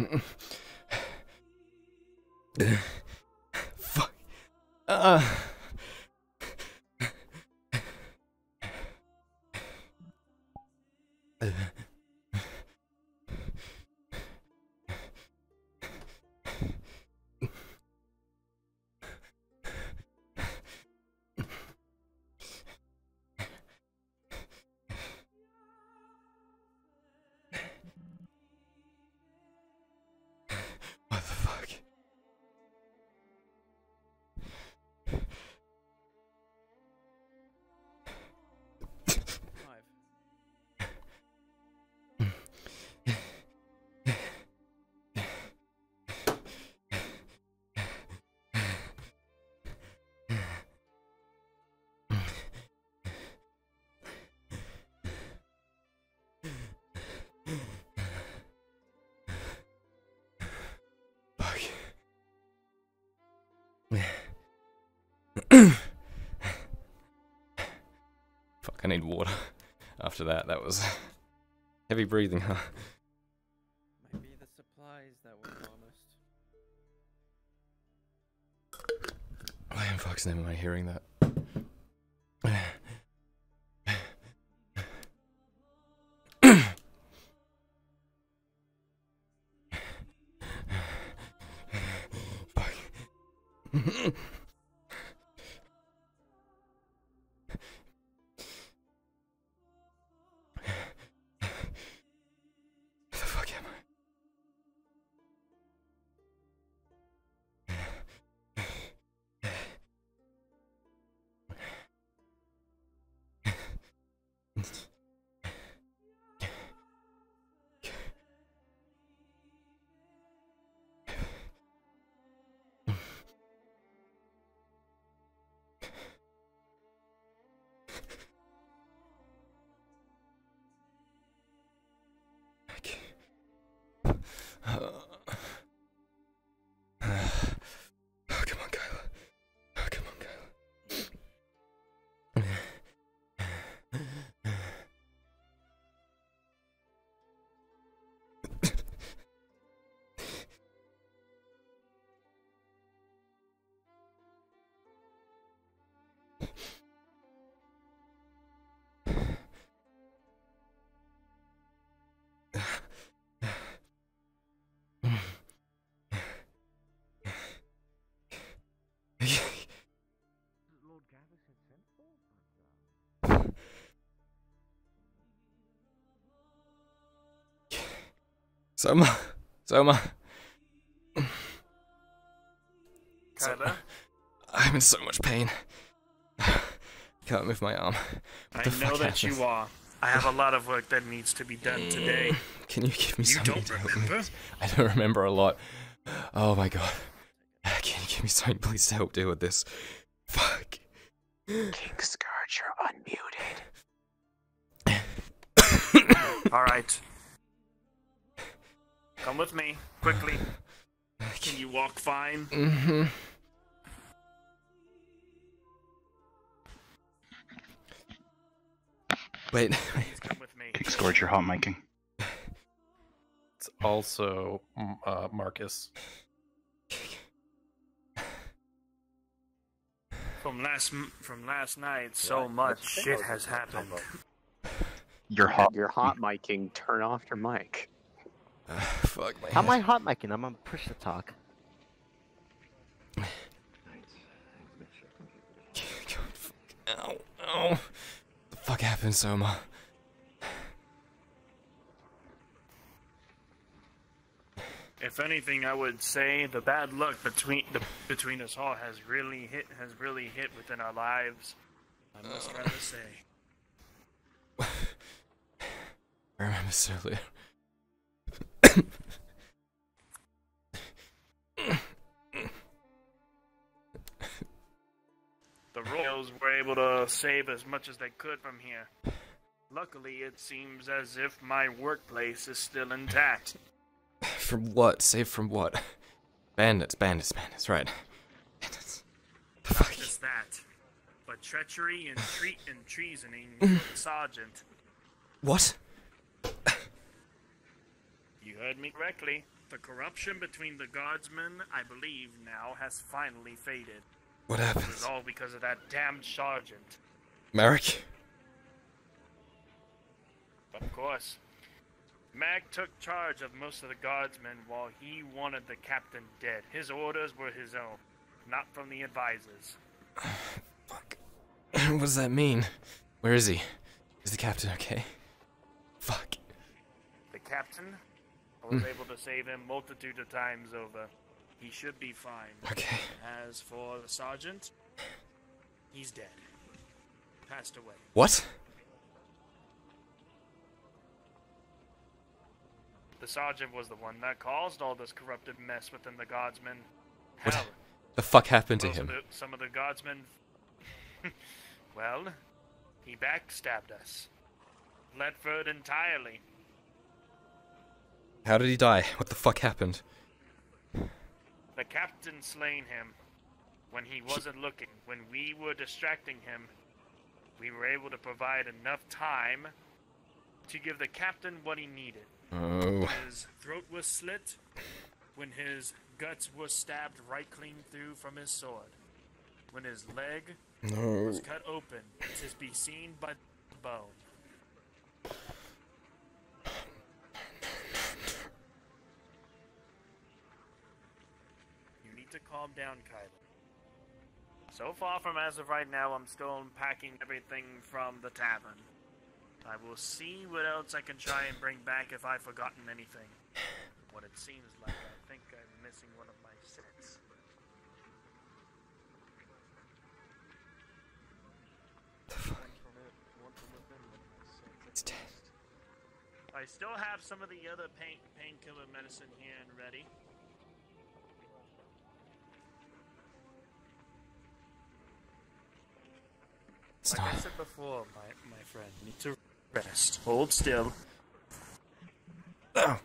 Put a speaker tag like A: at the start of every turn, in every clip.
A: Ugh. need water. After that, that was heavy breathing, huh?
B: Might be the supplies that were promised.
A: Why in fuck's name am I hearing that? Soma, Soma,
C: Kyler,
A: I'm in so much pain. Can't move my arm. What
C: I know
A: fuck
C: that
A: happened?
C: you are. I have a lot of work that needs to be done mm, today.
A: Can you give me
C: You
A: something
C: don't
A: to help me?
C: remember?
A: I don't remember a lot. Oh my god. Can you give me something, please, to help deal with this? Fuck.
D: King Scourge, you're unmuted.
C: All right. Come with me, quickly. Can you walk fine?
A: Mm-hmm. Wait.
C: Please come with me.
D: King Scourge, you're hot miking.
E: It's also mm, uh, Marcus.
C: From last from last night, so much shit has happened.
D: You're hot.
F: You're hot miking. Turn off your mic.
A: Uh, fuck my
G: How am I
A: head.
G: hot micing? I'm on push to talk.
A: God, fuck. Ow. Ow. The fuck happened, Soma?
C: If anything, I would say the bad luck between the between us all has really hit has really hit within our lives. I must rather say.
A: I remember so little.
C: The royals were able to save as much as they could from here. Luckily, it seems as if my workplace is still intact.
A: From what? Save from what? Bandits, bandits, bandits, right. Bandits. The
C: Not just that, but treachery and treat and treasoning sergeant.
A: What?
C: Heard me correctly. The corruption between the guardsmen, I believe, now has finally faded.
A: What happened?
C: is all because of that damned sergeant.
A: Merrick?
C: Of course. Mac took charge of most of the guardsmen while he wanted the captain dead. His orders were his own, not from the advisors.
A: Fuck. what does that mean? Where is he? Is the captain okay? Fuck.
C: The captain, I was hmm. able to save him multitude of times over. He should be fine.
A: Okay.
C: As for the sergeant, he's dead. Passed away.
A: What?
C: The sergeant was the one that caused all this corrupted mess within the guardsmen.
A: What
C: Hell,
A: the fuck happened to him?
C: Of the, some of the guardsmen. well, he backstabbed us. Ledford entirely.
A: How did he die? What the fuck happened?
C: The captain slain him when he wasn't looking. When we were distracting him, we were able to provide enough time to give the captain what he needed.
A: Oh.
C: His throat was slit when his guts were stabbed right clean through from his sword. When his leg
A: No.
C: was cut open to be seen by the bone. You need to calm down, Kyler. So far from as of right now, I'm still unpacking everything from the tavern. I will see what else I can try and bring back if I've forgotten anything. What it seems like, I think I'm missing one of my sets.
A: It's dead.
C: I still have some of the other pain painkiller medicine here and ready.
A: It's
C: Like I said before, my, my friend, you need to rest. Hold still.
A: Oh.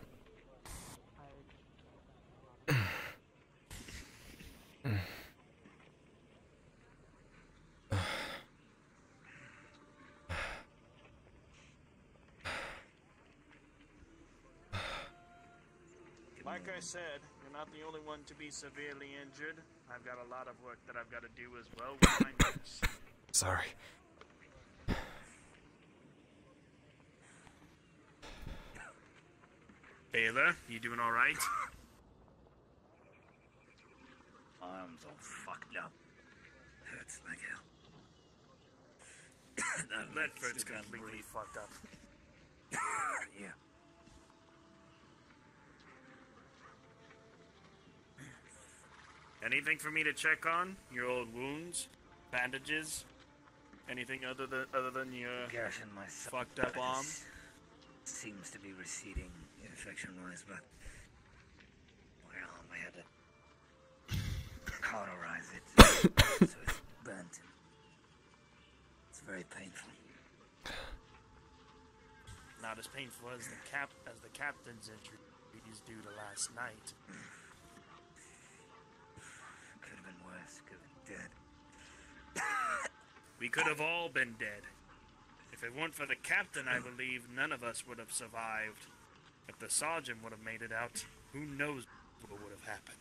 C: Like I said, you're not the only one to be severely injured. I've got a lot of work that I've got to do as well with my notes.
A: Sorry.
C: Baylor, you doing all right?
G: Arms all fucked up. Hurts like hell. that
C: Ledford's completely fucked up.
G: Yeah.
C: Anything for me to check on? Your old wounds, bandages, anything other than other than your
G: Gash in my
C: fucked up arm?
G: seems to be receding infection-wise, but well, I had to cauterize it, so it's burnt. It's very painful.
C: Not as painful as the cap as the captain's injury injuries due to last night.
G: Could have been worse. Could have been dead.
C: We could have all been dead. If it weren't for the captain, I believe none of us would have survived. If the sergeant would have made it out, who knows what would have happened.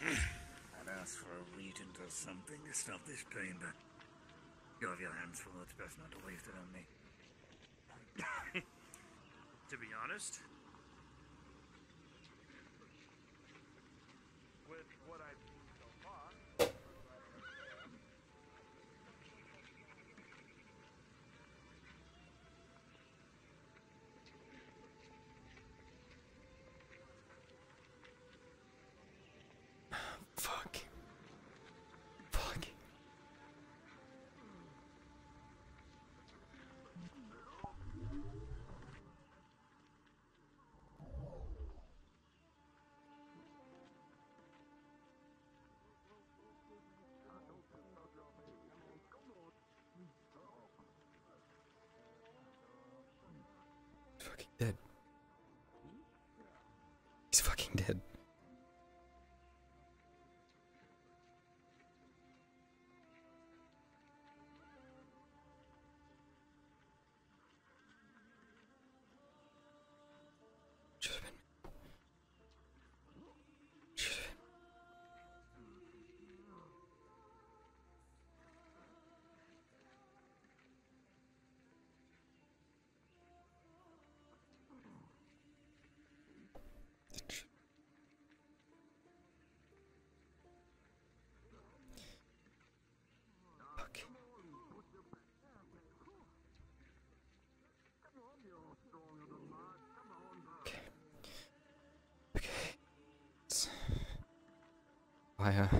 G: I'd ask for a regent or something to stop this pain, but you have your hands full. It's best not to waste it on me.
C: To be honest,
A: He's fire.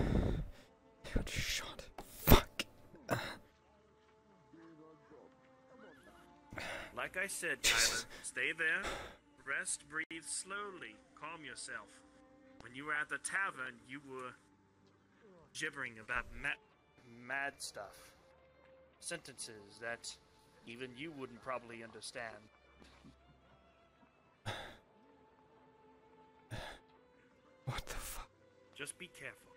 A: He got shot. Fuck.
C: Like I said, Tyler, stay there. Rest, breathe slowly. Calm yourself. When you were at the tavern, you were gibbering about ma- mad stuff. Sentences that even you wouldn't probably understand.
A: What the fuck?
C: Just be careful.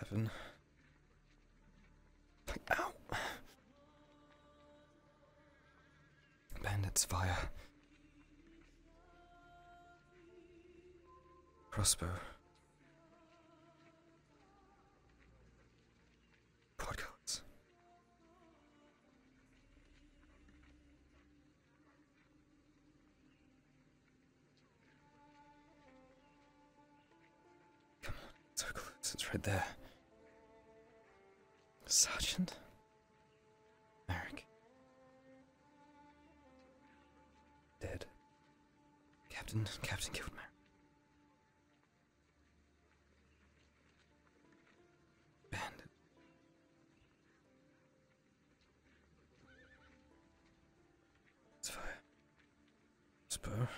A: Tavern. Ow. Bandits fire. Crossbow. Podcasts. Come on, so close. It's right there. Sergeant? Merrick. Dead. Captain, Captain killed Merrick. Bandit. It's fire. Spur.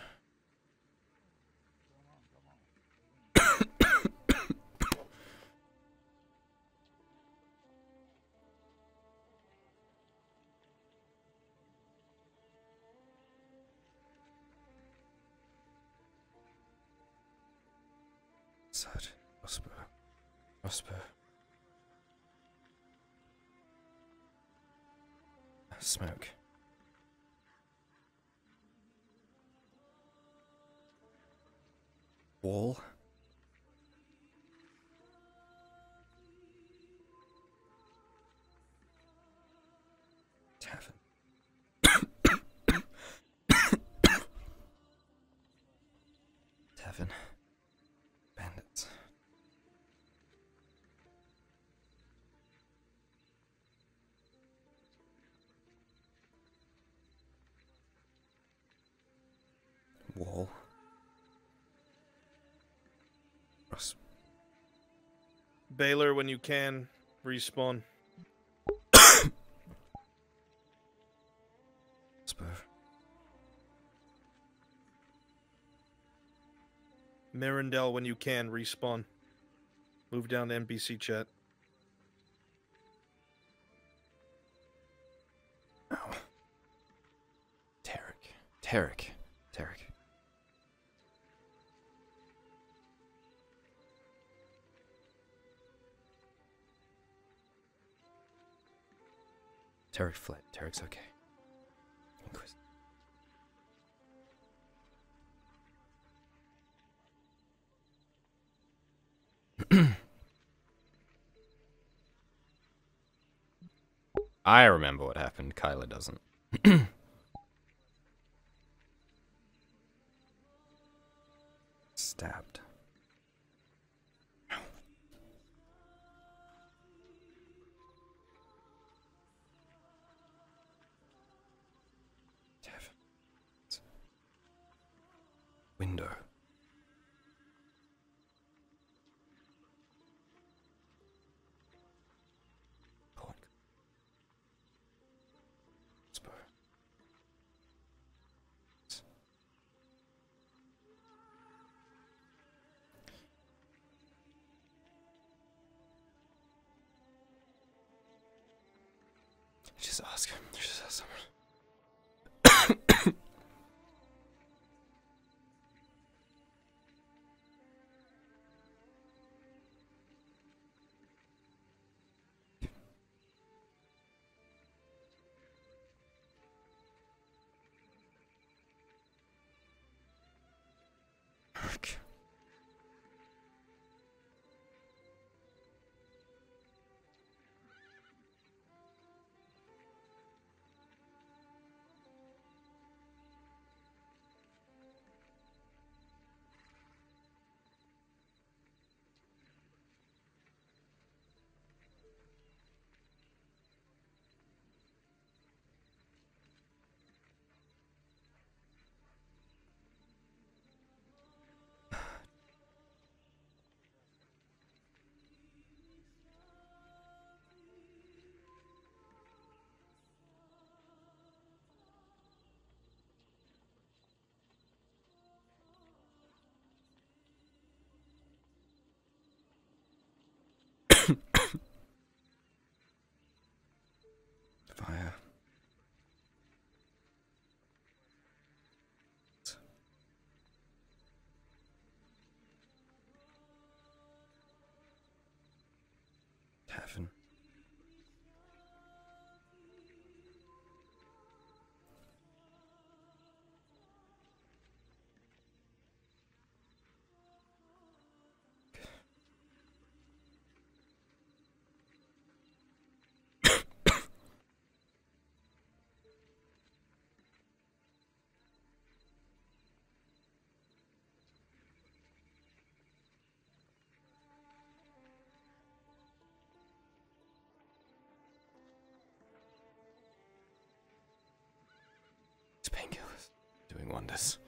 A: Sergeant. Osper. Osper. Smoke. Wall. Wall. Cross.
H: Baylor, when you can, respawn.
A: Spur.
H: Mirandel, when you can, respawn. Move down to NPC chat.
A: Ow. Tarek. Tarek. Tarek fled. Tarek's okay. Inquis- I remember what happened. Kyler doesn't. Stabbed. Okay. Tavern. Painkillers doing wonders.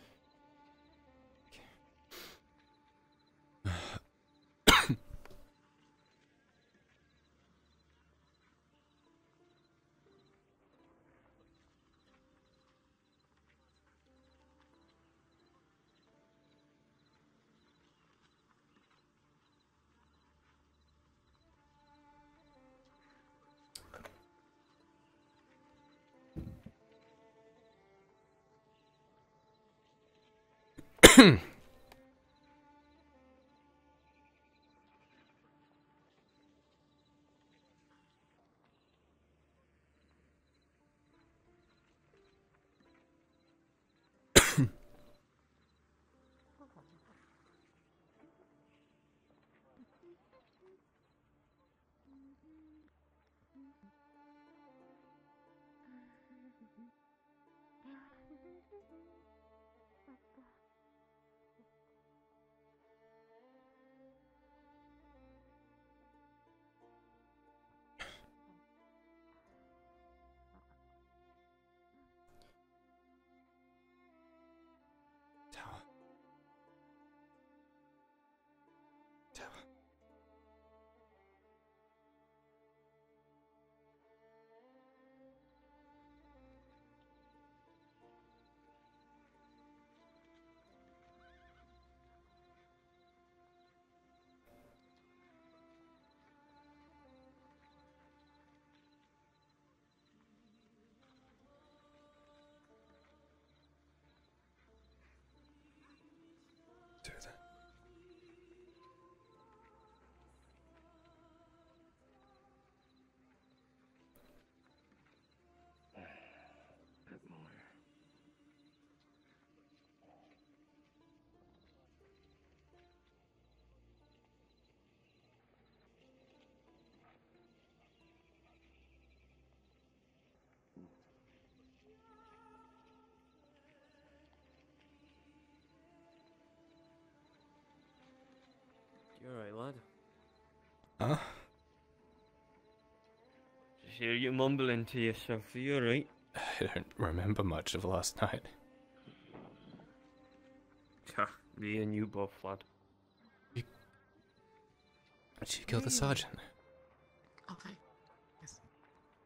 A: Tower. Tower. Do that.
B: You alright, lad?
A: Huh?
B: Just hear you mumbling to yourself. Are you alright?
A: I don't remember much of last night.
B: Me and you both, lad.
A: Did you kill the sergeant?
I: Okay. Yes.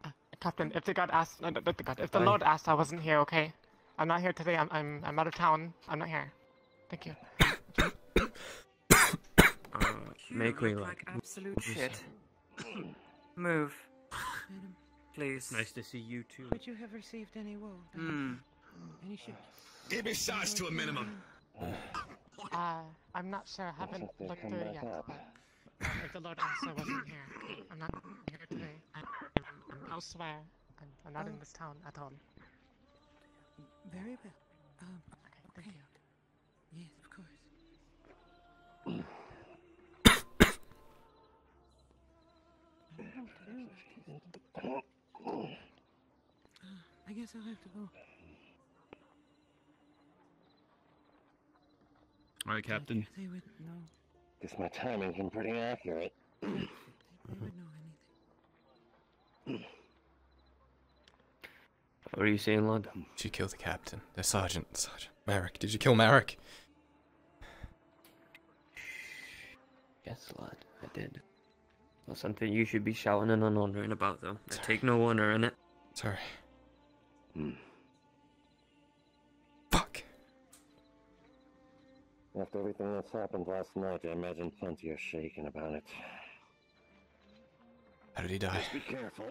I: Uh, Captain, if the god asked, no, the god, if the
B: Aye.
I: Lord asked, I wasn't here. Okay, I'm not here today. I'm I'm I'm out of town. I'm not here. Thank you.
B: Make way, like
J: absolute shit. Move. Please.
B: Nice to see you too.
J: Could you have received any wool?
G: Hmm.
J: Any shit?
G: Keep your size to a minimum.
I: Uh, I'm not sure. I haven't looked through it yet. But if the Lord asked, I wasn't here. I'm not here today. I'm, I'm elsewhere. I'm, I'm not in
J: Oh.
I: this town at all.
J: Very well. Um,
I: Okay, thank you.
J: yes, of course. I don't know what to do. I guess I'll have to go.
D: All right, Captain.
J: They would know.
K: Guess my timing's been pretty accurate.
J: They would know anything.
B: What are you saying, lad?
A: Did you kill the captain? The sergeant. Sergeant. Merrick. Did you kill Merrick?
B: Yes, lad, I did. Not something you should be shouting and honoring about, though. I take no honor in it.
A: Sorry.
K: Hmm.
A: Fuck.
K: After everything that's happened last night, I imagine plenty are shaken about it.
A: How did he die?
K: Just be careful.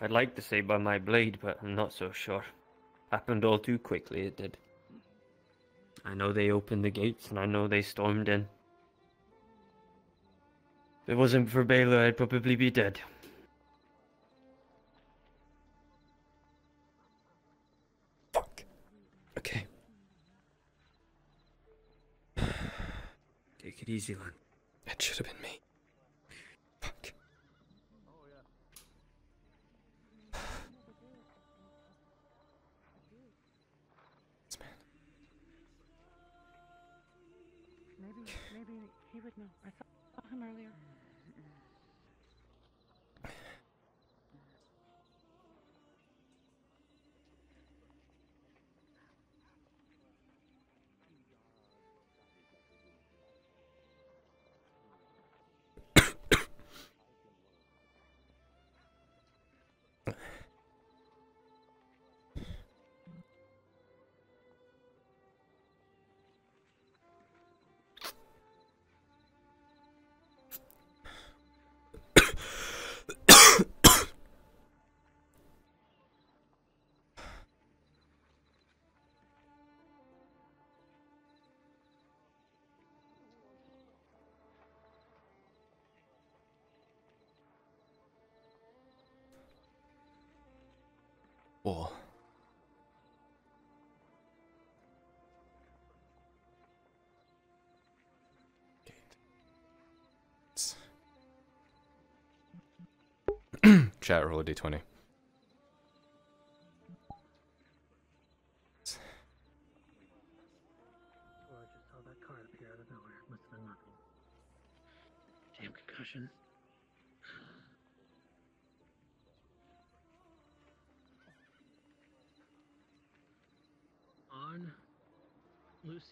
B: I'd like to say by my blade, but I'm not so sure. Happened all too quickly, it did. I know they opened the gates, and I know they stormed in. If it wasn't for Baylor, I'd probably be dead. Fuck.
A: Okay.
B: Take it easy, lad.
A: It should have been me. Fuck. This man.
J: Maybe, maybe he would know. I saw saw him earlier.
A: War. Chat roll a d20.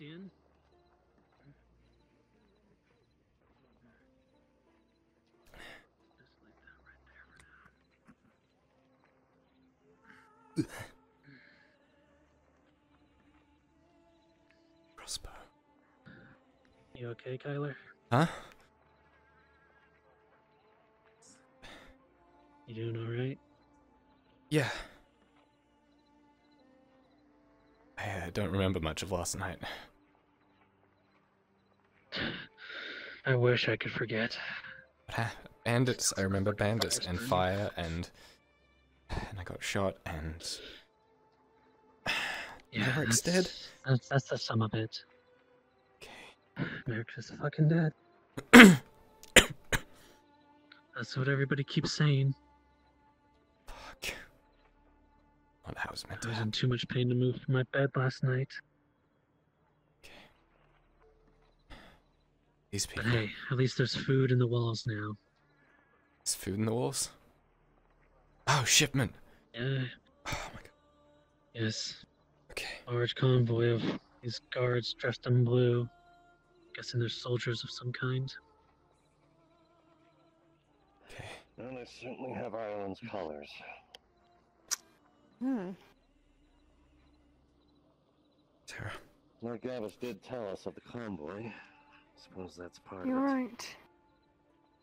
L: Lucian.
A: Much of last night.
L: I wish I could forget.
A: Uh, bandits, I remember bandits and fire and and I got shot and yeah, Merrick's dead.
L: that's- That's, the sum of it.
A: Okay.
L: Merrick's just fucking dead. That's what everybody keeps saying.
A: Fuck. How it's meant
L: I
A: to
L: was
A: happen.
L: in too much pain to move from my bed last night.
A: These
L: But
A: people.
L: hey, at least there's food in the walls now.
A: There's food in the walls. Oh, shipment.
L: Yeah.
A: Oh my god.
L: Yes.
A: Okay.
L: Large convoy of these guards dressed in blue. Guessing they're soldiers of some kind.
A: Okay.
K: And they certainly have Ireland's colors.
J: Hmm.
A: Tara.
K: Lord Gavis did tell us of the convoy. Suppose that's part
J: You're
K: of it.
J: right.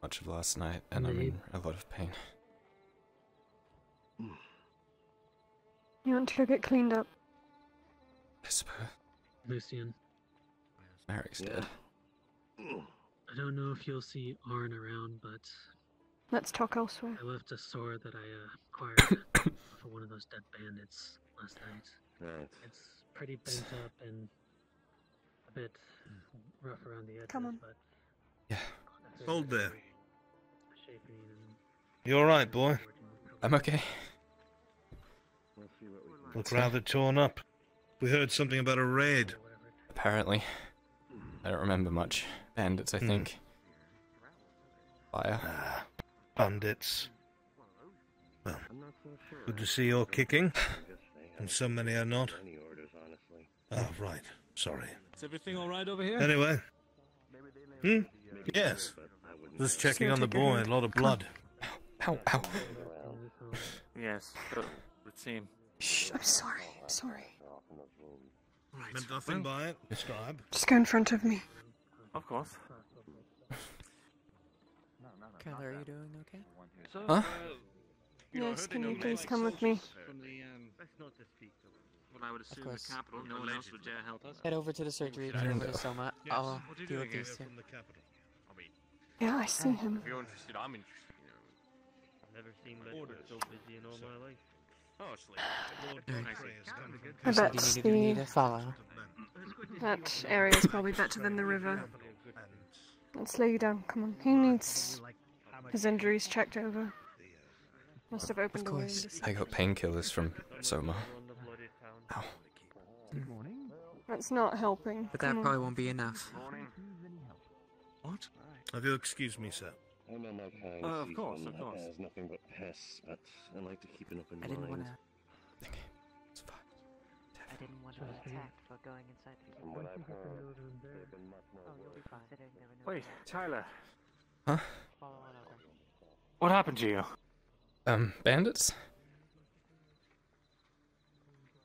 A: Much of last night, and I'm in a lot of pain.
J: You want to go get cleaned up?
A: I suppose.
L: Lucian,
A: Merrick's dead.
L: I don't know if you'll see Arn around, but
J: Let's talk elsewhere.
L: I left a sword that I uh, acquired for one of those dead bandits last night.
K: Right.
L: It's pretty bent up and a bit rough around the edges,
J: Come on.
L: but
A: Yeah.
H: Hold there.
L: shaping and
H: You alright, boy?
A: I'm okay.
K: We'll see what we can
H: Look rather torn up. We heard something about a raid.
A: Apparently. I don't remember much. Bandits, I
H: Hmm.
A: think. Fire.
H: Ah, bandits. Well,
K: I'm not so sure.
H: good to see you're kicking,
K: I guess they
H: and so many are not.
K: any.
H: Oh, right. Sorry.
M: Is everything all right over here?
H: Anyway. Hmm? Yes.
K: But I wouldn't
H: Just checking on the boy. A lot of blood.
A: Ow, ow.
M: Yes, it would seem.
J: Shh, I'm sorry. I'm sorry.
H: Meant nothing by it. Describe.
J: Just go in front of me.
M: Of course.
N: Kyler, are you doing okay?
M: So,
A: Huh?
M: uh,
J: Yes, can you please come with me?
M: from the, um, what I would assume the
N: course.
M: capital, no one else would dare help us.
N: Head over to the surgery
A: I don't
N: room,
A: know.
N: Soma.
H: Yes,
N: I'll
H: what are you
N: deal
H: doing
N: with
H: here
N: these two.
H: from the capital?
O: Yeah, I see him.
M: If you're interested, I'm interested. You know.
B: I've never seen Medgar so busy in all my life.
M: Oh, it's.
B: Lord,
N: Alright.
O: I
N: You said
O: bet
N: you me
O: the
N: to follow.
O: Mm, that area is probably better than the river. Let's lay you down. Come on. He needs his injuries checked over. Uh, Must have opened a wound. or
A: I got painkillers from Soma. Ow.
O: That's not helping.
N: But that
O: Come on.
N: probably won't be enough.
H: What? Have you'll excuse me, sir?
K: I know my kind
M: Uh, of course,
K: one
M: of course.
K: has nothing but pests, but I like to keep an open
N: I didn't wanna.
P: I didn't want to attack for going inside the
K: From what I've heard, they've been much more
P: Oh, you'll be fine. Considering there were no
M: Wait, Tyler.
A: Huh?
P: Follow on over.
M: What happened to you?
A: Um, bandits?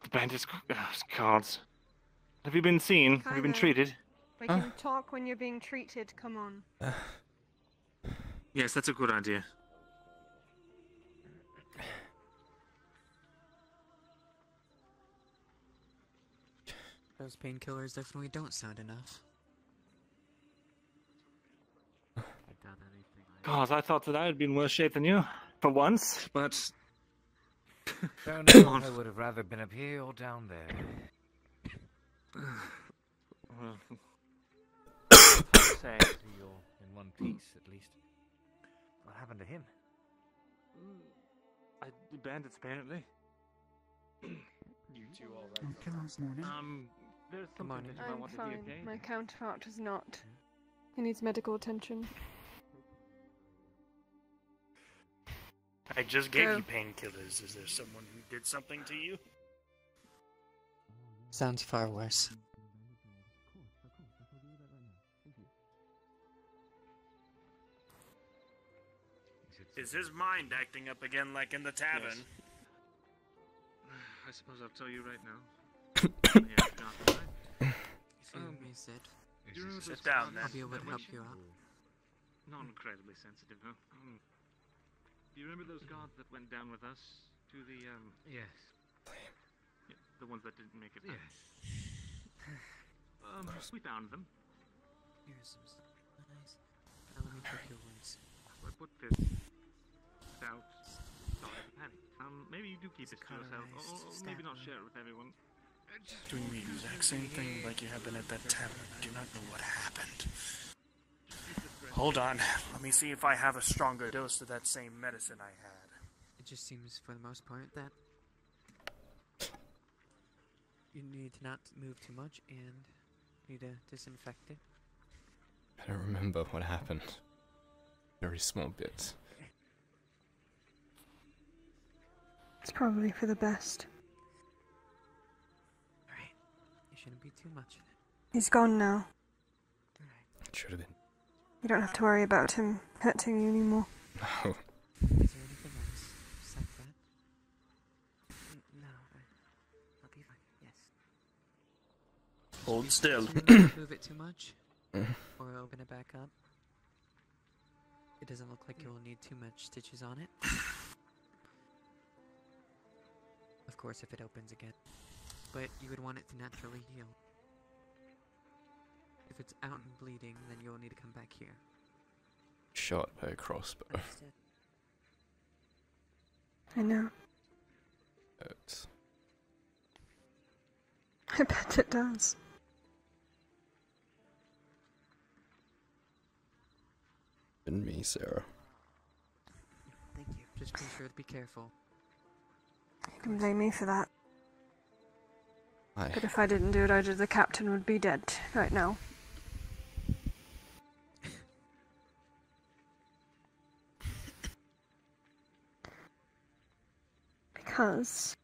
M: The bandits. Uh, cards. Have you been seen? Have you been treated?
O: We
A: Huh?
O: can talk when you're being treated. Come on.
M: Yes, that's a good idea.
N: Those painkillers definitely don't sound enough. I doubt anything.
M: God, I thought that I had been worse shape than you. For once, but.
Q: Don't know if I would have rather been up here or down there.
M: Say.
Q: You're in one piece, at least. What happened to him?
M: I, the bandits, apparently.
E: You two all right?
M: Um, there's
N: Come
M: something
N: on
M: that
N: in.
M: you might
O: I'm
M: want to
O: fine.
M: be okay.
O: My counterpart is not. He needs medical attention.
C: I just gave
O: Go.
C: you painkillers. Is there someone who did something to you?
N: Sounds far worse.
C: Is his mind acting up again like in the tavern?
M: I suppose I'll tell you right now. yeah, not right.
N: Excuse
M: Um,
N: me, Sid.
M: You remember
C: Sit down, then.
N: I'll be able to help you out.
M: Not incredibly sensitive, huh? Um, do you remember those guards that went down with us to the um?
Q: Yes.
M: Yeah, the ones that didn't make it. back?
Q: Yes.
M: Um, we found them.
N: Here's some supplies. Now let me check your wounds.
M: So I put this out. Sorry, panic. Um, maybe you do keep this to yourself, or, or maybe not share it with everyone.
C: Doing the exact same thing like you have been at that tavern. I do not know what happened. Hold on. Let me see if I have a stronger dose of that same medicine I had.
N: It just seems, for the most part, that you need to not move too much and need to disinfect it.
A: I don't remember what happened. Very small bits.
O: It's probably for the best.
N: Alright. It shouldn't be too much.
O: He's gone now.
A: It should have been.
O: You don't have to worry about him hurting you anymore.
A: No.
N: Is there anything else besides that? Mm, no. I- I'll be fine. Yes.
C: Hold still.
N: Move it too much, or open it back up. It doesn't look like you'll need too much stitches on it. Of course, if it opens again. But you would want it to naturally heal. If it's out and bleeding, then you'll need to come back here.
A: Shot by a crossbow.
N: Understood.
O: I know.
A: Hurts.
O: I bet it does.
A: And me, Sarah.
N: Thank you. Just be sure to be careful.
O: You can blame me for that.
A: Aye.
O: But if I didn't do it, either the captain would be dead right now. Because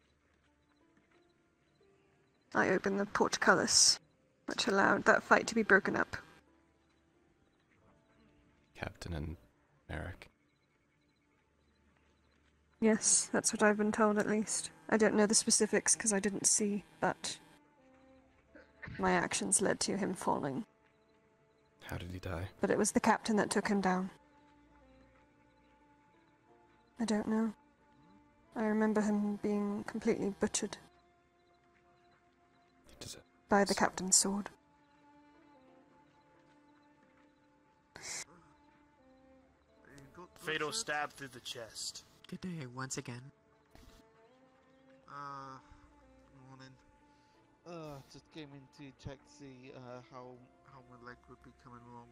O: I opened the portcullis, which allowed that fight to be broken up.
A: Captain and Merrick.
O: Yes, that's what I've been told at least. I don't know the specifics because I didn't see, but my actions led to him falling.
A: How did he die?
O: But it was the captain that took him down. I don't know. I remember him being completely butchered
A: Does it?
O: by the captain's sword.
C: Fatal stab through the chest.
N: Good day once again.
R: Uh, morning. Uh, just came in to check to see uh, how how my leg would be coming along.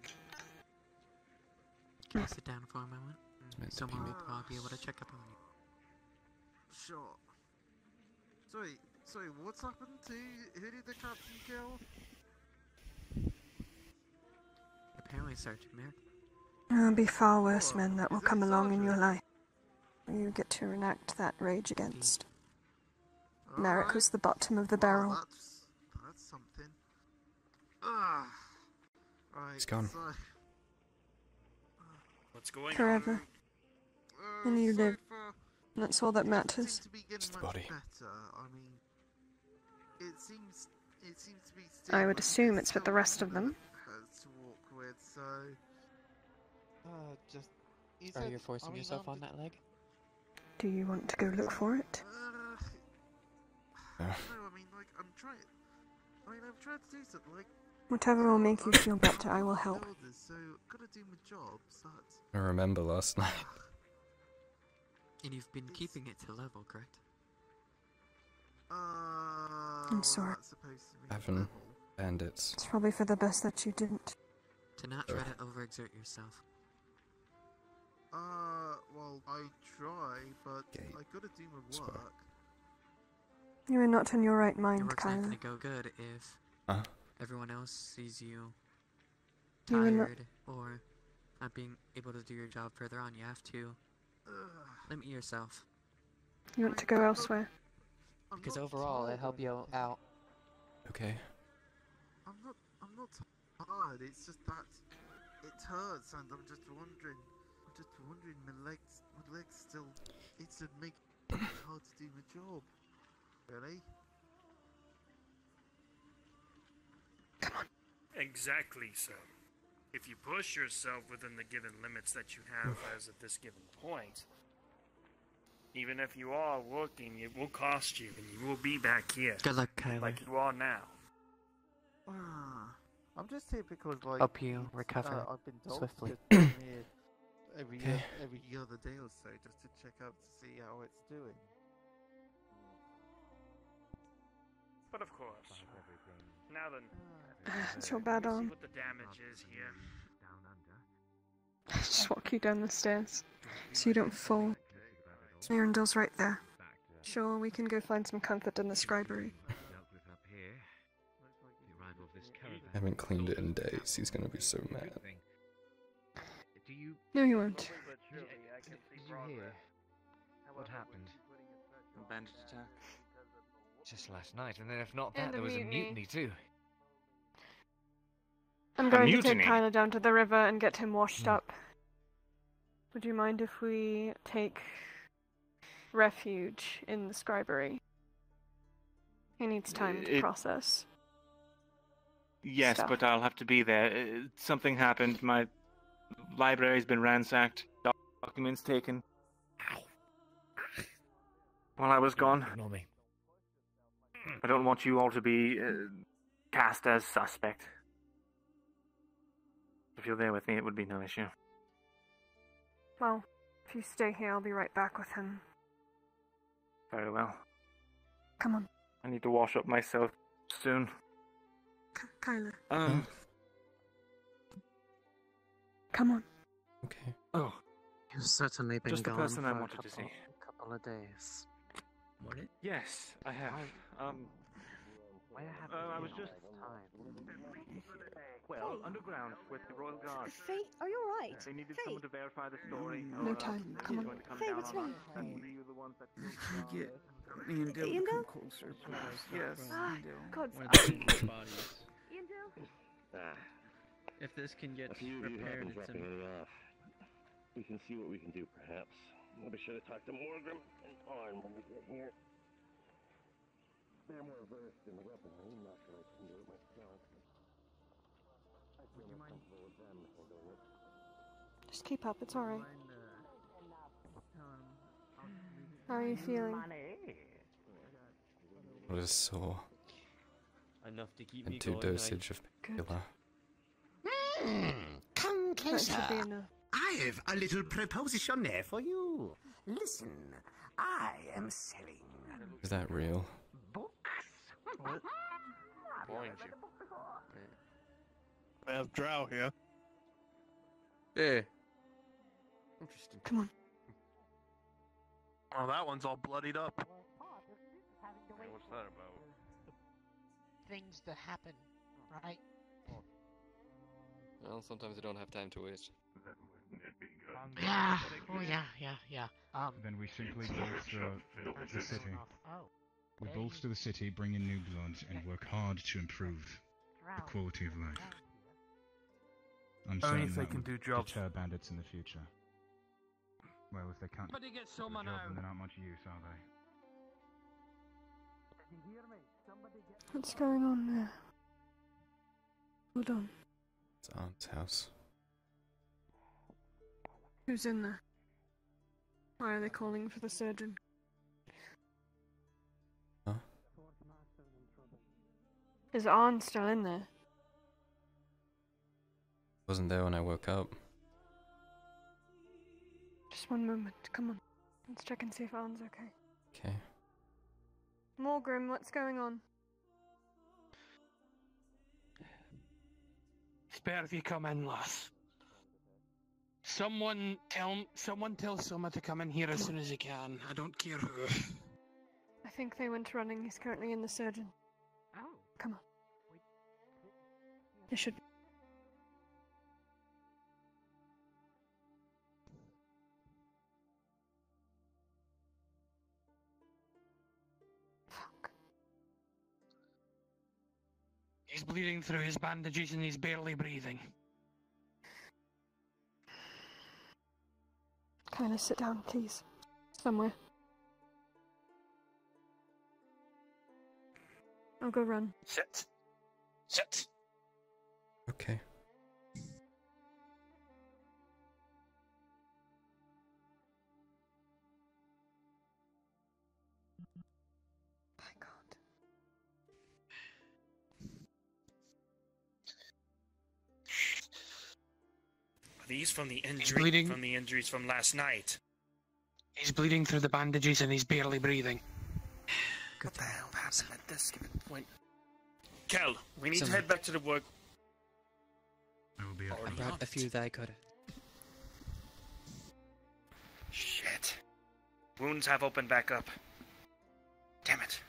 N: Can you sit down for a moment? Someone
A: be-
N: will be able to check up on you.
R: Sure. Sorry, sorry. What's happened to who did the captain kill?
N: Apparently, Sergeant Merrick.
O: There'll be far worse men that will come along in your life. You get to enact that rage against. Merrick was the bottom of the barrel.
R: That's that's something. Ah. Right.
A: He's gone.
R: So,
C: What's going
O: Forever.
R: uh,
O: And you
R: so
O: live.
R: far,
O: That's all that matters.
R: seems to be getting
A: the body.
R: I mean, it seems it seems to be.
O: I would assume it's with the rest of them.
R: to walk with. So, uh, just. he
N: Are
R: said-
N: you
R: I
N: forcing
R: mean,
N: yourself
R: I'm
N: on that leg?
O: Do you want to go look for it?
R: No, I mean, like, I'm trying. I mean, I'm trying to do something. Like,
O: Whatever will make you feel better, I will help.
R: elders, so gotta do my job. So.
A: I remember last night.
N: And you've been keeping it to level, correct?
R: Uh,
O: I'm sorry.
R: Evan, supposed to be
A: Having
R: level.
A: bandits.
O: It's probably for the best that you didn't.
N: To not try to overexert yourself.
R: Uh, well, I try, but
A: Gate.
R: I gotta do my
A: Spot.
R: work.
O: You are not in your right
N: Your
O: mind,
N: work's not gonna go good if
A: Huh?
N: everyone else sees you
O: You not-
N: tired or not being able to do your job further on. You have to limit yourself.
O: You want to go elsewhere.
N: Because overall,
R: tired
N: it help you out.
A: Okay.
R: I'm not. I'm not tired. It's just that it hurts, and I'm just wondering. I'm just wondering. My legs. My legs still. It's just make it hard to do my job. Really? Come on.
C: Exactly so. If you push yourself within the given limits that you have as of this given point, even if you are working, it will cost you, and you will be back here.
N: Good luck, Kyler.
C: Like you are now.
R: Ah, I'm just here because like.
N: Help you recover
R: Uh, I've been told
N: swiftly.
R: to come here every
A: Okay.
R: oth- every other day or so just to check out to see how it's doing.
C: But of course. Now then,
O: It's your bad um.
C: see
O: arm.
C: what the damage is here.
O: Just walk you down the stairs so you don't fall. Arundel's right there. Sure, we can go find some comfort in the scribery.
A: I haven't cleaned it in days. He's gonna be so mad.
O: No, you won't.
Q: did you hear what happened?
E: Bandit attack.
Q: Just last night, and then if not that,
O: a
Q: there was
O: mutiny.
Q: a mutiny too.
O: I'm going to take
Q: mutiny?
O: Kyler down to the river and get him washed
A: Hmm.
O: up. Would you mind if we take refuge in the scribery? He needs time to process.
E: Yes,
O: stuff.
E: but I'll have to be there. Uh, Something happened. My library's been ransacked. Documents taken. While I was gone.
Q: Ignore me.
E: I don't want you all to be uh, cast as suspect. If you're there with me, it would be no issue.
O: Well, if you stay here, I'll be right back with him.
E: Very well.
O: Come on,
E: I need to wash up myself soon.
O: K- Kyler.
E: Um.
O: Come on.
A: Okay.
E: Oh,
F: You've certainly been
E: Just the
F: gone
E: person I
F: for a
E: wanted to
F: couple,
E: see.
F: couple of days.
N: What
E: yes, I have. Um.
F: Where have
E: Uh,
F: you
E: I was just-
F: this time?
E: Well, underground with the Royal Guard.
S: Faye, are you alright?
E: They needed
S: Faye.
E: someone to verify the story.
O: No
E: or, uh,
O: time, come on.
E: to come
S: Faye, what's wrong?
E: us, and the ones that killed
T: Can you get me and Dill to come
S: Dill?
T: closer, please?
E: Yes.
S: Ah,
T: Dill.
S: God.
L: One of the dead bodies.
S: Ian Dill?
L: If this can get
K: a you have
L: repaired,
K: been
L: it's
K: dropping
L: in.
K: any off. We can see what we can do, perhaps. I'll be sure to talk to Morgan and Arn when we get here. They're more versed in the weaponry. I'm not sure I can do it myself. I feel more comfortable with them handling it.
O: Just keep up, it's alright.
L: Mind, uh, telling
O: How are you feeling?
A: What is sore?
B: Enough to keep
A: And
B: me
A: two
B: going. I-
A: dosage of painkiller.
O: That should be.
M: I've a little proposition there for you. Listen, I am selling
A: Is that real? books?
H: I have Drow here.
U: Yeah.
N: Interesting.
O: Come on.
H: Oh, that one's all bloodied up.
I: what's that about?
V: Things that happen, right?
U: Well, sometimes I don't have time to waste.
V: Yeah. Oh yeah, yeah, yeah. Um.
W: Then we simply bolster the city.
V: Oh.
W: We bolster the city, bring in new blood, and work hard to improve the quality of life. I'm
H: Only
W: certain
H: if they can do jobs.
W: deter bandits in the future. Well, if they can't
V: Somebody get
W: do the
V: someone
W: job,
V: out.
W: they're not much use, are they?
O: What's going on there? Hold on.
A: It's Arn's house.
O: Who's in there? Why are they calling for the surgeon?
A: Huh?
O: Is Aunt still in there?
A: Wasn't there when I woke up.
O: Just one moment. Come on. Let's check and see if Arn's okay.
A: Okay.
O: Morgrim, what's going on?
V: It's better if you come in, lass. Someone tell someone tell Soma to come in here as soon as he can. I don't care who.
O: I think they went running. He's currently in the surgeon.
V: Oh.
O: Come on. They should.
V: He's bleeding through his bandages and he's barely breathing.
O: Kind of sit down, please. Somewhere. I'll go run.
V: Sit. Sit.
A: Okay.
C: These from the
V: bleeding.
C: injury from the injuries from last night?
V: He's bleeding through the bandages and he's barely breathing.
C: What the hell happened at this given point? Kel, we need to head back to the work.
W: I will be
N: I brought a few that I could.
C: Shit. Wounds have opened back up. Damn it.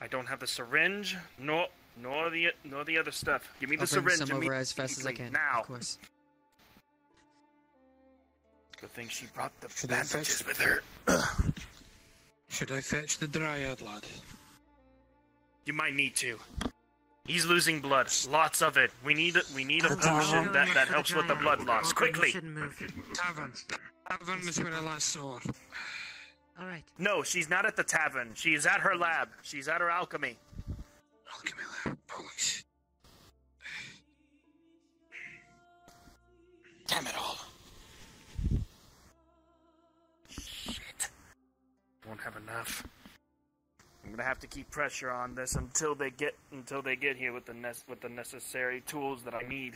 C: I don't have the syringe, nor nor the nor the other stuff. Give me the
N: I'll bring
C: syringe
N: some over as fast as I can.
C: now.
N: Of course.
C: Good thing she brought the
V: Should I
C: bandages
V: fetch-
C: with her.
V: Should I fetch the dryad, lad?
C: You might need to. He's losing blood, lots of it. We need we need a potion that, that helps with the blood loss. Quickly.
V: Tavern. Tavern is where I last saw her.
N: Alright.
C: No, she's not at the tavern. She's at her lab. She's at her alchemy.
V: Alchemy lab. Bollocks.
C: Damn it all. Won't have enough. I'm gonna have to keep pressure on this until they get until they get here with the nec- with the necessary tools that I need.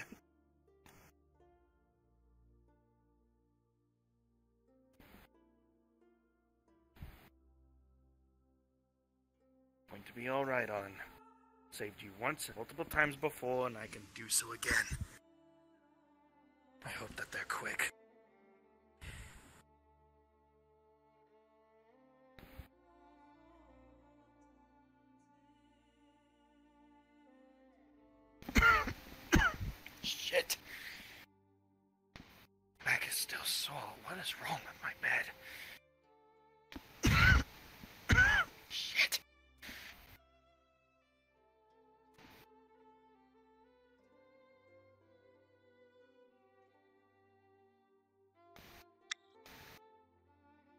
C: Going to be alright, on. Saved you once, multiple times before, and I can do so again. I hope that they're quick. Is still sore. What is wrong with my bed? Shit.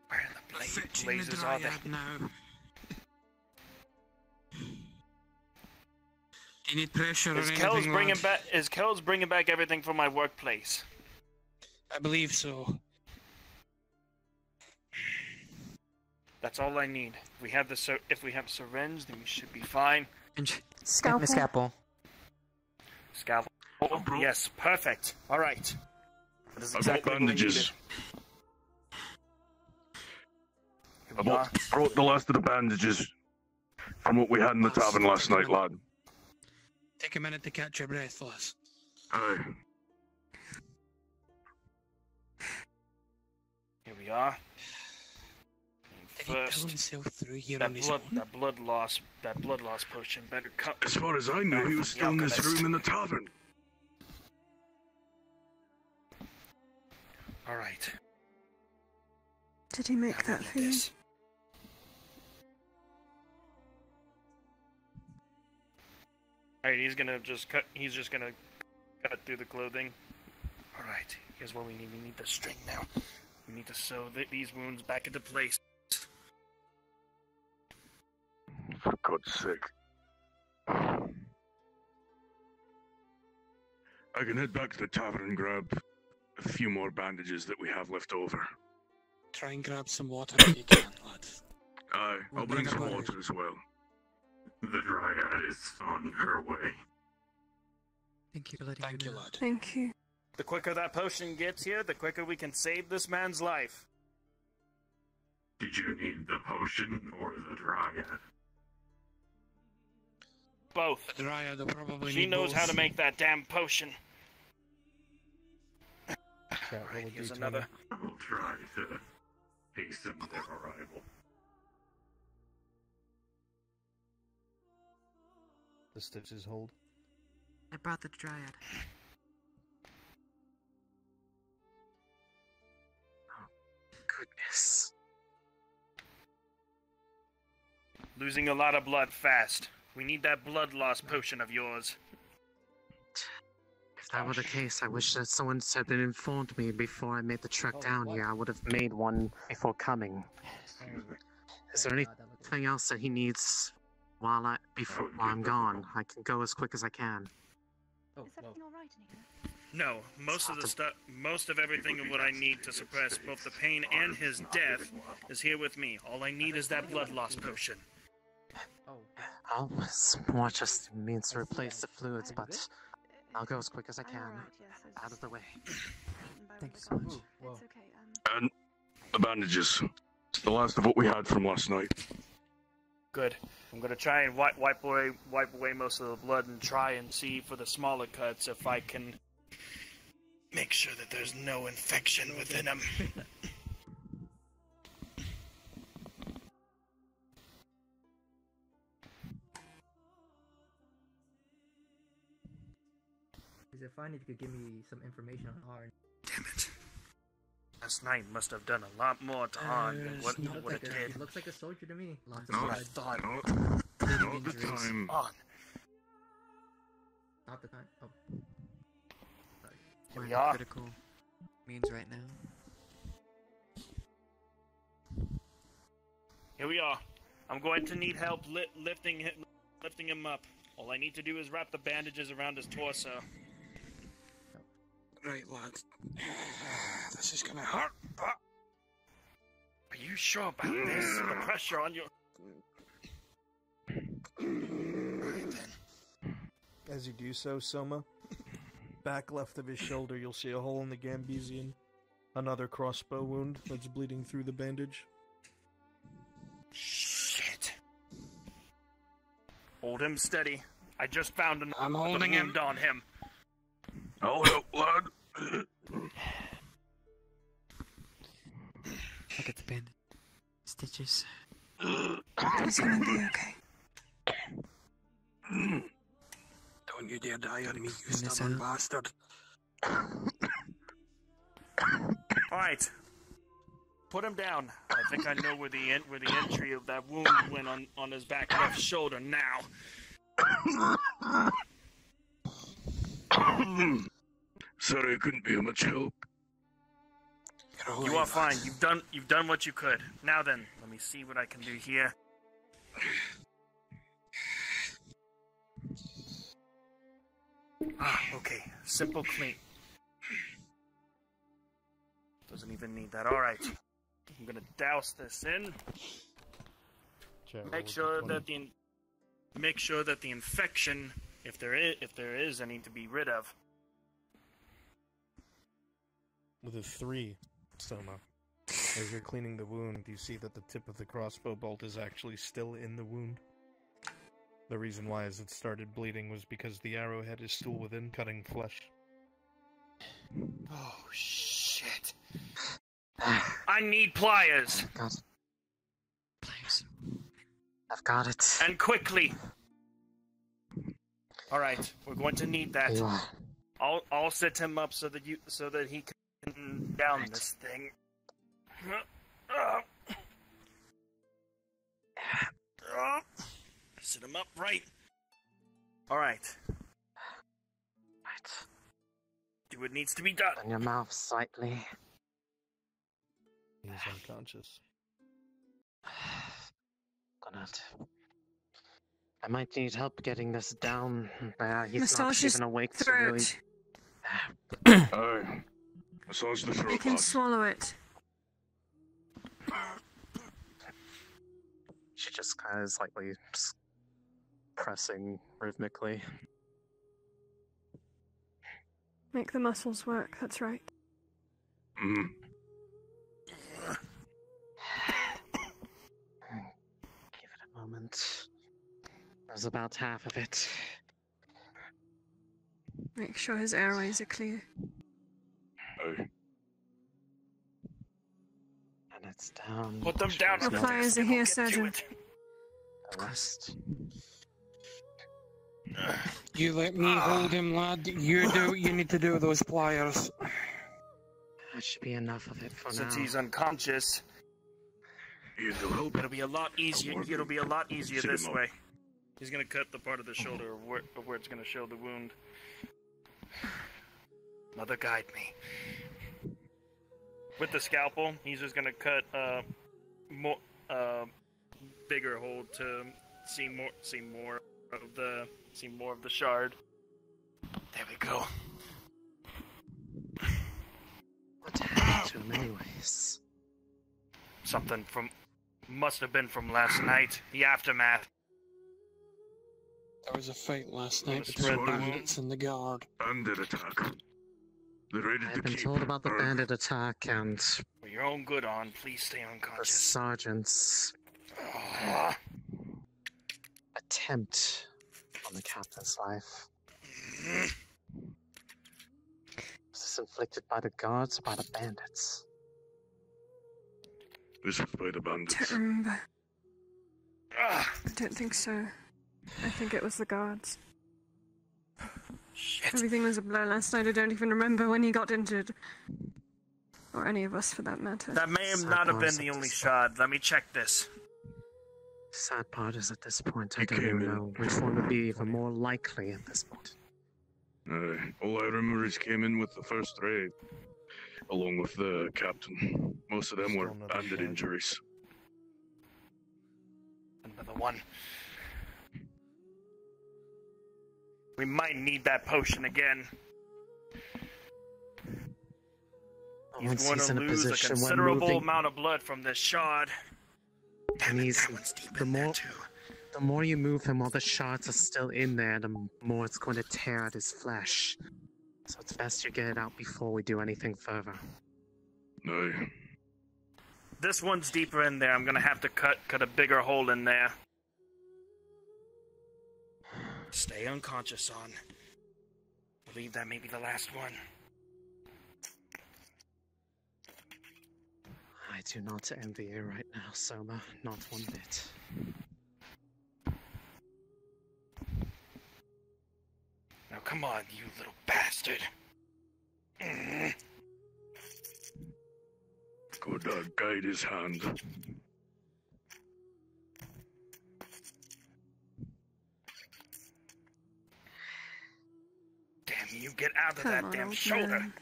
C: Where in the bla-
V: Fetching the
C: are they?
V: now. Do you need pressure or
C: Is
V: anything,
C: Kel's bringing
V: lad?
C: back? Is Kel's bringing back everything from my workplace?
V: I believe so.
C: That's all I need. If we have the syr- if we have a syringe, then we should be fine.
O: Scalpel.
N: Miss Scalpel.
C: Scalpel. Oh, yes, perfect. All right. That is
U: I
C: exactly
U: brought
C: what we
U: bandages. I brought, brought the last of the bandages from what we had in the tavern last night, lad.
V: Take a minute to catch your breath for us.
U: Aye.
C: Here we are.
V: Did he pull
C: First,
V: himself through here
C: that
V: on his
C: blood,
V: own?
C: that blood loss, that blood loss potion better cut.
U: As far as I knew, he was still in this room in the tavern.
C: All right.
O: Did he make that for you?
C: All right, he's gonna just cut. He's just gonna cut through the clothing. All right. Here's what we need. We need the string now. We need to sew th- these wounds back into place.
U: For God's sake. I can head back to the tavern and grab a few more bandages that we have left over.
V: Try and grab some water if you can, lad.
U: Aye,
V: We'll
U: I'll bring
V: bring
U: some water as well. The Dryad is on her way.
N: Thank you for letting
V: Thank
N: me
V: you,
N: know.
V: lad.
O: Thank you.
C: The quicker that potion gets here, the quicker we can save this man's life.
U: Did you need the potion or the Dryad?
C: Both.
V: The Dryad will probably
C: She
V: need
C: knows how to make that damn potion.
H: Chat, roll a
C: Here's another.
U: I'll try to hasten their arrival.
H: The stitches hold.
N: I brought the dryad.
F: Goodness.
C: Losing a lot of blood fast. We need that blood loss potion of yours.
F: If that were the case, I wish that someone had been informed me before I made the trek oh, down here. I would have made one before coming. Is there anything else that he needs while I before while I'm gone? I can go as quick as I can.
J: Oh,
X: Is everything alright in here?
C: No, most of the stuff, most of everything of what I need to suppress both the pain and his death is here with me. All I need is that blood loss potion.
F: Oh, it's more just means to replace the fluids, but I'll go as quick as I can. Out of the way.
N: Thank you so much.
X: It's okay. Um,
U: And the bandages. It's the last of what we had from last night.
C: Good. I'm gonna try and wipe, wipe away wipe away most of the blood and try and see for the smaller cuts if I can make sure that there's no infection within them.
Y: Is it fine if you could give me some information on Arn?
C: Damn it. Last night must have done a lot more to uh, harm than what,
Y: He looks
C: what
Y: like
C: it
Y: a,
C: did.
Y: he looks like a soldier to me. Lots of
U: No,
Y: blood.
U: I thought- no, not the time.
C: On.
Y: Not the time. Oh.
C: Here we are.
N: critical means right now.
C: Here we are. I'm going to need help li- lifting him, lifting him up. All I need to do is wrap the bandages around his torso.
V: Right, lad. This is gonna hurt.
C: Are you sure about this? The pressure on your. Right then.
H: As you do so, Soma, back left of his shoulder, you'll see a hole in the gambeson. Another crossbow wound that's bleeding through the bandage.
C: Shit. Hold him steady. I just found an
V: I'm holding him.
C: wound on him.
U: I'll help, lad.
N: I get the bandage. Stitches.
O: It's gonna be okay.
V: Don't you dare die on me, you
N: Goodness,
V: stubborn bastard.
C: Alright. Put him down. I think I know where the en- where the entry of that wound went on, on his back left shoulder now.
U: Sorry I couldn't be of much help.
C: You are fine. You've done you've done what you could. Now then, let me see what I can do here. Ah, okay. Simple clean. Doesn't even need that. Alright. I'm gonna douse this in. Make sure that the in- make sure that the infection, if there is if there is any to be rid of,
H: with a three, Soma. As you're cleaning the wound, you see that the tip of the crossbow bolt is actually still in the wound. The reason why is it started bleeding was because the arrowhead is still within, cutting flesh.
C: Oh shit! I need pliers.
F: God. Please. I've got it.
C: And quickly. All right, we're going to need that.
F: You.
C: I'll I'll set him up so that you so that he can down this thing. Uh, uh. Sit him up right. All right.
F: Right.
C: Do what needs to be done.
F: Open your mouth slightly.
H: He's unconscious.
F: Gonna. I might need help getting this down. Uh, he's not
O: Massage his
F: even awake to really.
O: throat.
U: Aye. Massage the
O: You
U: throat,
O: can
U: lad.
O: swallow it.
F: She just kind of is lightly s- pressing rhythmically.
O: Make the muscles work, that's right.
U: Mm.
F: Give it a moment. There's about half of it.
O: Make sure his airways are clear.
U: Aye.
F: And it's down.
C: Put them down.
O: Your
F: There's
O: pliers are here, surgeon.
F: The rest.
V: You let me hold him, lad. You do what you need to do with those pliers.
F: That should be enough of it for
C: Since
F: now.
C: he's unconscious,
U: It'll help.
C: it'll be a lot easier. It'll be a lot easier this way. He's gonna cut the part of the shoulder where, where it's gonna show the wound. Mother, guide me. With the scalpel, he's just gonna cut uh, more, uh, bigger hole to see more, see more of the, see more of the shard. There we go.
F: What happened to him, anyways?
C: Something from, must have been from last night. The aftermath.
V: There was a fight last night
U: it's
V: between
U: sort of-
V: bandits and the guard.
U: Bandit attack. They're ready to
F: I've been
U: keep
F: told about the
U: our-
F: bandit attack and
C: For your own good, on. Please stay unconscious.
F: the sergeant's
C: Ah.
F: attempt on the captain's life. Was this inflicted by the guards or by the bandits?
U: This was by the bandits.
O: Don't remember.
C: Ah,
O: I don't think so. I think it was the guards.
C: shit.
O: Everything was a blur last night. I don't even remember when he got injured. Or any of us for that matter.
C: That may have not have been the only shot. Let me check this.
F: Sad part is at this point I
U: He
F: don't even know which one would be even more likely at this point.
U: Aye. all I remember is came in with the first raid, along with the captain. Most of them were
H: Still another
U: bandit
H: shot.
U: injuries.
C: Another one. We might need that potion again. He's
F: Once
C: going
F: he's
C: to
F: in a
C: lose a
F: position when
C: considerable
F: moving,
C: amount of blood from this shard.
F: And he's the more the more you move him while the shards are still in there, the more it's going to tear at his flesh. So it's best you get it out before we do anything further.
U: Aye.
C: This one's deeper in there. I'm gonna have to cut cut a bigger hole in there. Stay unconscious, on. Believe that may be the last one.
F: Do not envy you right now, Soma. Not one bit.
C: Now come on, you little bastard. Mm.
U: Good uh, guide his hand.
C: Damn you, get out of
O: Come
C: that
O: on,
C: damn shoulder.
O: man.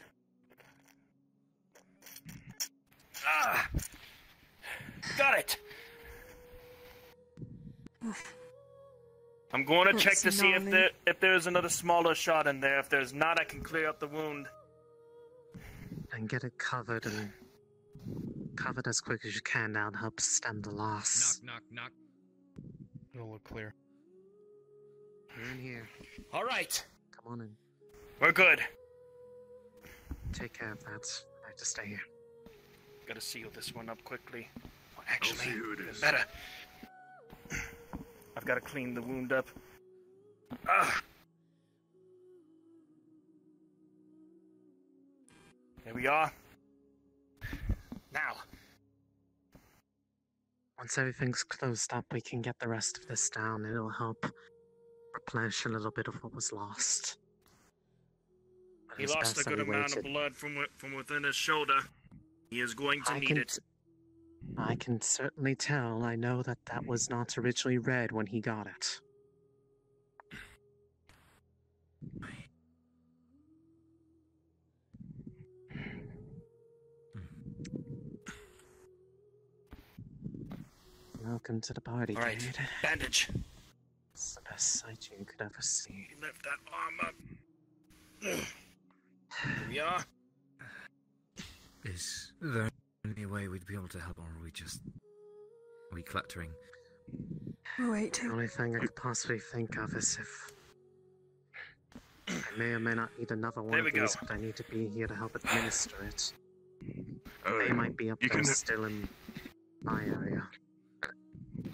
C: Ah! Got it! I'm going to check to see if there if there's another smaller shot in there. If there's not, I can clear up the wound.
F: And get it covered and covered as quick as you can now to help stem the loss.
Q: Knock, knock, knock.
H: It'll look clear.
F: You're in here.
C: All right,
F: Come on in.
C: we're good.
F: Take care of that. I have to stay here.
C: Gotta seal this one up quickly. Well, actually,
U: see who it
C: even
U: is.
C: better. I've gotta clean the wound up. Ah. There we are. Now,
F: Once everything's closed up, we can get the rest of this down. It'll help replenish a little bit of what was lost. But
C: he lost a good
F: we
C: amount of blood from from within his shoulder. He is going to
F: I
C: need it.
F: I can certainly tell. I know that that was not originally red when he got it. Welcome to the party,
C: All right,
F: kid.
C: bandage.
F: It's the best sight you could ever see.
C: Lift that arm up. Here we are.
Q: Is there any way we'd be able to help, or are we just. Are we cluttering?
O: Wait,
F: The only thing I could possibly think of is if I may or may not need another one
C: There
F: of
C: we go.
F: these, but I need to be here to help administer it.
U: Uh,
F: they might be up
U: you
F: there
U: can-
F: still in my area.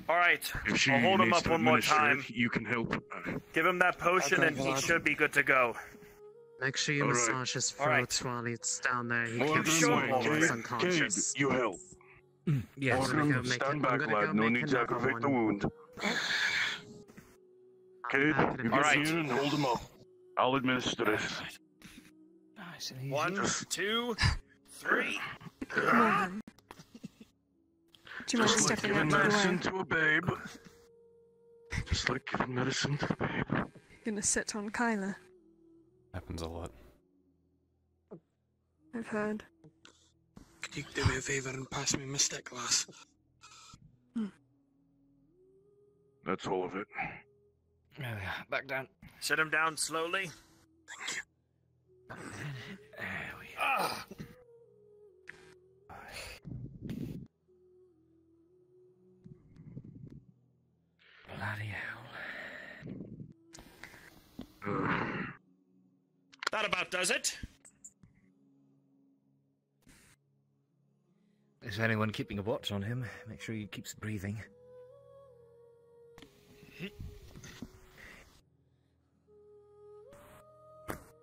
C: All right,
U: If she
C: I'll hold him up one more time.
U: it, you can help.
C: Give him that potion,
F: Okay,
C: and he should be good to go.
F: Make sure you
U: All right.
F: massage his
C: All right.
F: throat while he's down there. He
U: Hold
F: keeps
U: him
F: swallowing
U: away,
F: while he's unconscious.
U: Cade, you help.
Q: Mm, yes.
F: I'm gonna
U: Orson,
F: go make
U: stand
F: it- I'm
U: back,
F: gonna
U: lad.
F: go
U: No need to
F: another
U: aggravate the wound. Cade,
F: back
U: you get
F: minute.
U: here and hold him up. I'll administer it.
Q: Nice and easy.
C: One, two, three.
O: Come on, then. Do you mind
U: Just like
O: stepping out
U: giving
O: of
U: medicine
O: way?
U: to a babe. Just like giving medicine to a babe.
O: Gonna sit on Kyler.
A: Happens a lot.
O: I've heard.
V: Could you do me a favour and pass me my stick glass?
U: That's all of it.
Q: There we are. Back down.
C: Sit him down slowly.
Q: There we are.
C: Ah.
Q: Bloody hell.
C: That about does it.
Q: Is anyone keeping a watch on him? Make sure he keeps breathing.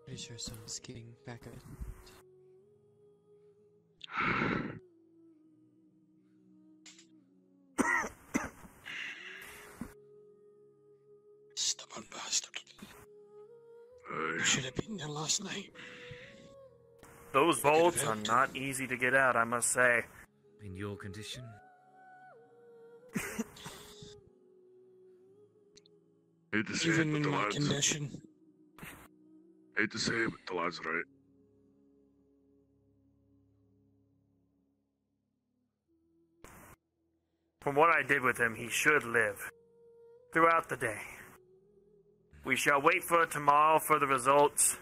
N: Pretty sure someone's getting back at it.
V: You should have been there last night.
C: Those bolts are not easy to get out, I must say.
Q: In your condition?
U: hate to say it,
V: Even
U: but
V: in
U: the
V: my
U: lads.
V: condition.
U: Hate to say it, but the lad's right.
C: From what I did with him, he should live throughout the day. We shall wait for tomorrow for the results.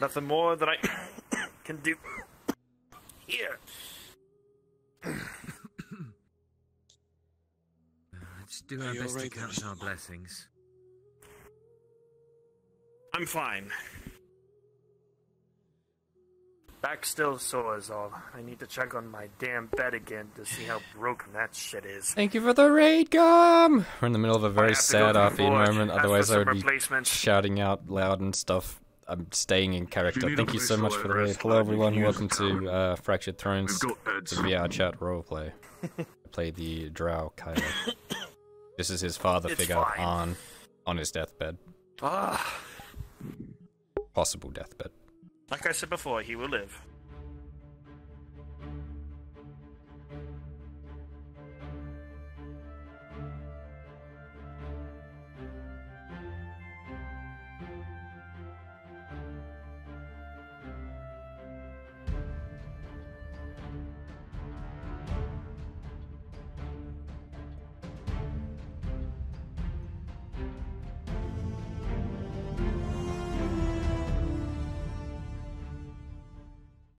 C: Nothing more that I can do here.
Q: Let's do
V: Are
Q: our
V: you
Q: best to
V: alright there,
Q: count our blessings.
C: I'm fine. Back still sore is all. I need to check on my damn bed again to see how broken that shit is.
A: Thank you for the raid gum! We're in the middle of a very
C: have to go
A: sad RP moment, otherwise I would be shouting out loud and stuff. I'm staying in character.
U: need
A: Thank you so much for the raid. Hello everyone, welcome to uh, Fractured Thrones.
U: We've got beds.
A: It's a VR chat roleplay. I play the Drow Kyler. this is his father
C: It's
A: figure
C: fine.
A: on on his deathbed.
C: Ah,
A: Possible deathbed.
C: Like I said before, he will live.